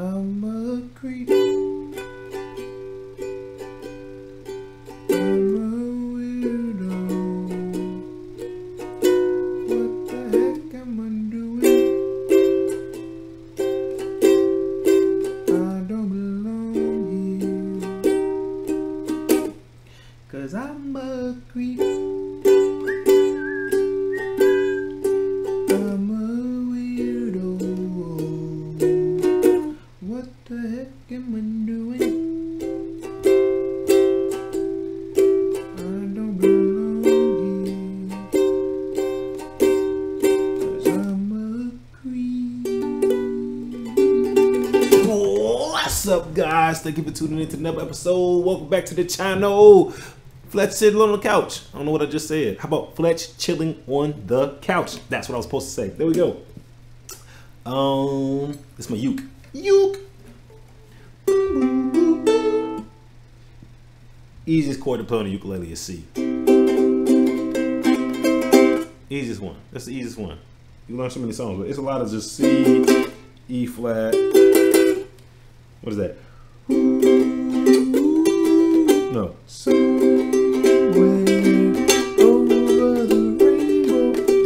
I'm a creep. What's up, guys? Thank you for tuning in to another episode. Welcome back to the channel. Fletch sitting on the couch. I don't know what I just said. How about Fletch chilling on the couch? That's what I was supposed to say. There we go. Um, it's my uke. Uke. Easiest chord to play on a ukulele is C. Easiest one. That's the easiest one. You learn so many songs, but it's a lot of just C, E flat. What is that? No.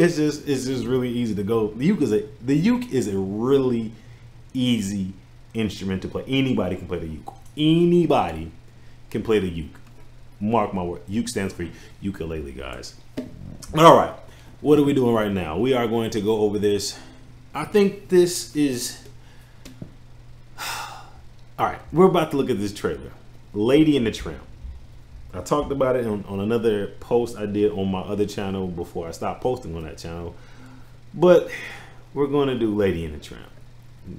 It's just it's just really easy to go. The uke is a the uke is a really easy instrument to play. Anybody can play the uke. Anybody can play the uke. Mark my word. Uke stands for ukulele, guys. All right. What are we doing right now? We are going to go over this. I think this is all right, we're about to look at this trailer, Lady and the Tramp. I talked about it on, on another post I did on my other channel before I stopped posting on that channel. But we're going to do Lady and the Tramp.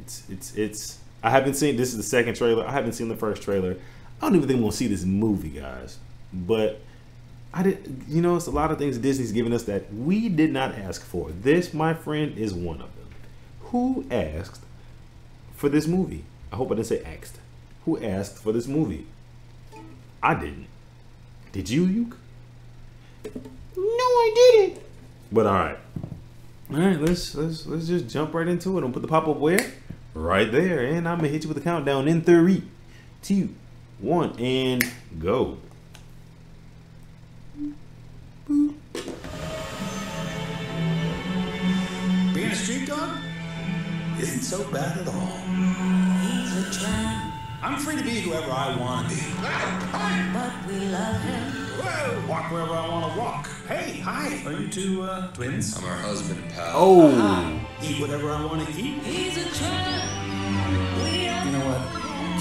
It's, it's, it's, I haven't seen, this is the second trailer. I haven't seen the first trailer. I don't even think we'll see this movie, guys. But I did, you know, it's a lot of things Disney's giving us that we did not ask for. This, my friend, is one of them. Who asked for this movie? I hope I didn't say asked. Who asked for this movie? I didn't. Did you, Uke? No, I didn't. But all right, all right. Let's let's let's just jump right into it and put the pop up where? Right there, and I'm gonna hit you with the countdown in three, two, one, and go. Being a street dog isn't so bad at all. He's a tramp, I'm free to be whoever I want to be. but we love him. Whoa, walk wherever I want to walk. Hey, hi. Are you two uh, twins? I'm her husband and pal. Oh, Eat whatever I want to eat. He's a tramp. You know what?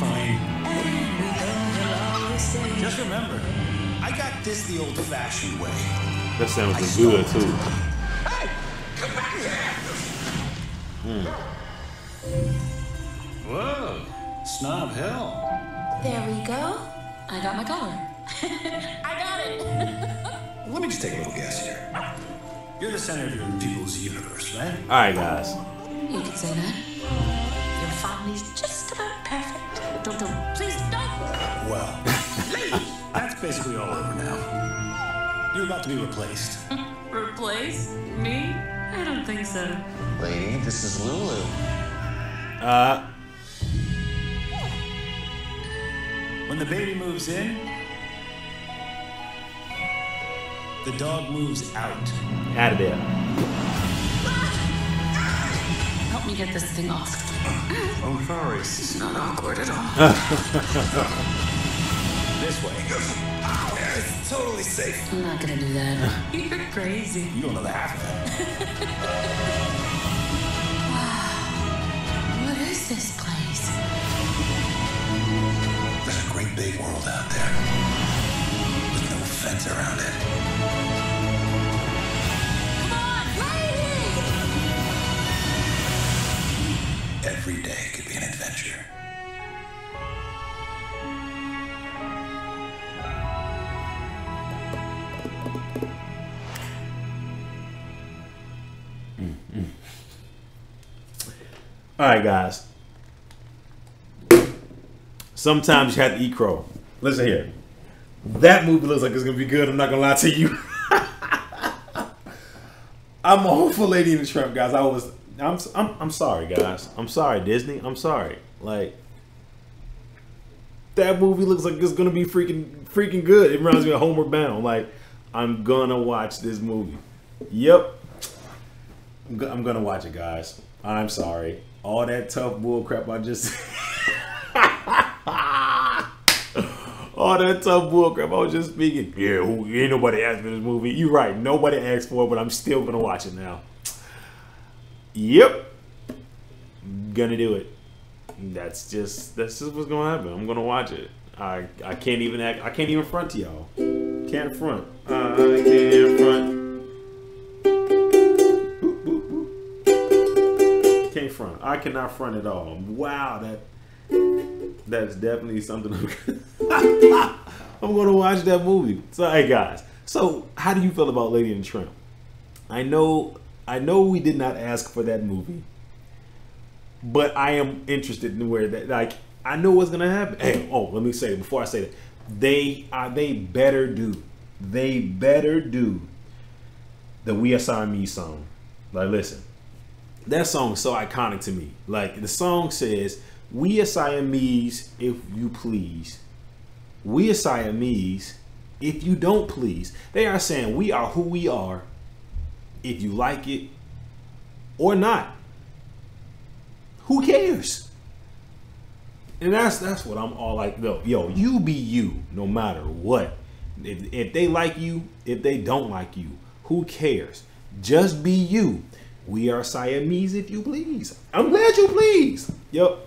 Fine. and we know he'll always say. Just remember, I got this the old-fashioned way. that sounds good too. Hey, come back here. Whoa, snob hell. There we go. I got my collar. I got it. Let me just take a little guess here. You're the center of your people's universe, right? All right, guys. you could say that. Your family's just about perfect. Don't, don't, please don't. Well, that's basically all over now. You're about to be replaced. Replace me? I don't think so. Lady, this is Lulu. Uh, When the baby moves in, the dog moves out. out of there. Help me get this thing off. I'm sorry. It's not awkward at all. This way. It's totally safe. I'm not gonna do that. You're crazy. You don't know the half of it. no around it. Come on, lady! Every day could be an adventure. All right, guys. Sometimes you have to eat crow. Listen here. That movie looks like it's gonna be good. I'm not gonna lie to you. I'm a hopeful lady in the tramp, guys. I was. I'm, I'm. I'm sorry, guys. I'm sorry, Disney. I'm sorry. Like that movie looks like it's gonna be freaking freaking good. It reminds me of Homeward Bound. Like I'm gonna watch this movie. Yep, I'm gonna watch it, guys. I'm sorry. All that tough bull crap I just. All that tough bull crap I was just speaking. Yeah, who, ain't nobody asked for this movie. You're right, nobody asked for it, but I'm still gonna watch it now. Yep, gonna do it. That's just that's just what's gonna happen. I'm gonna watch it. I I can't even act. I can't even front to y'all. Can't front. I can't front. Can't front. I cannot front at all. Wow, that that's definitely something I'm, I'm gonna watch that movie. So hey guys, so how do you feel about Lady and Tramp? I know I know we did not ask for that movie, but I am interested in where that like I know what's gonna happen. Hey, oh, let me say before I say that they uh, they better do they better do the We Are Siamese song. Like, listen, that song is so iconic to me. Like, the song says, "We are Siamese, if you please. We are Siamese, if you don't please." They are saying we are who we are, if you like it or not. Who cares? And that's that's what I'm all like. Yo, yo, you be you, no matter what. If, if they like you, if they don't like you, who cares? Just be you. We are Siamese if you please. I'm glad you please. Yep.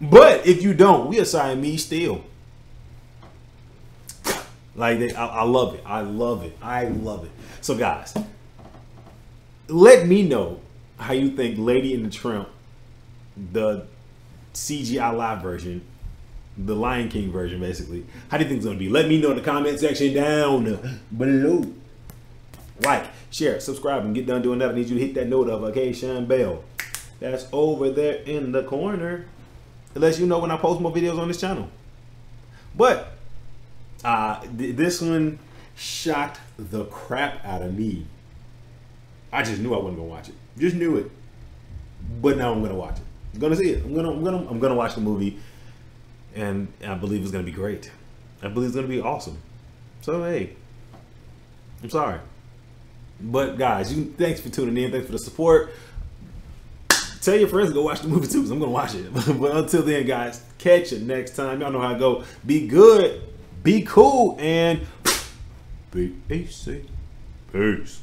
But if you don't, we are Siamese still. Like they, I, I love it. I love it. I love it. So guys, let me know how you think Lady and the Tramp, the CGI live version, the Lion King version, basically. How do you think it's gonna be? Let me know in the comment section down below. Like, share, subscribe, and get done doing that. I need you to hit that notification bell. That's over there in the corner. It lets you know when I post more videos on this channel. But uh, th- this one shocked the crap out of me. I just knew I wasn't gonna watch it. Just knew it. But now I'm gonna watch it. I'm gonna see it. I'm gonna I'm gonna I'm gonna watch the movie, and I believe it's gonna be great. I believe it's gonna be awesome. So hey, I'm sorry, but guys, you thanks for tuning in. Thanks for the support. Tell your friends to go watch the movie too, because I'm gonna watch it. but until then, guys, catch you next time. Y'all know how I go. Be good, be cool, and be easy. Peace.